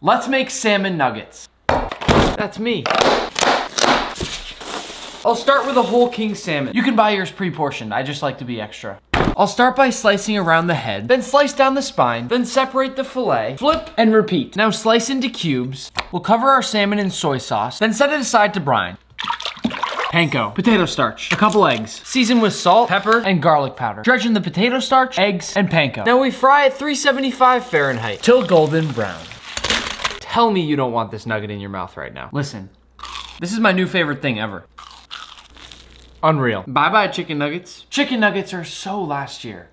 Let's make salmon nuggets. That's me. I'll start with a whole king salmon. You can buy yours pre-portioned. I just like to be extra. I'll start by slicing around the head, then slice down the spine, then separate the fillet, flip, and repeat. Now slice into cubes. We'll cover our salmon in soy sauce, then set it aside to brine. Panko, potato starch, a couple eggs. Season with salt, pepper, and garlic powder. Dredge in the potato starch, eggs, and panko. Now we fry at 375 Fahrenheit till golden brown. Tell me you don't want this nugget in your mouth right now. Listen, this is my new favorite thing ever. Unreal. Bye bye chicken nuggets. Chicken nuggets are so last year.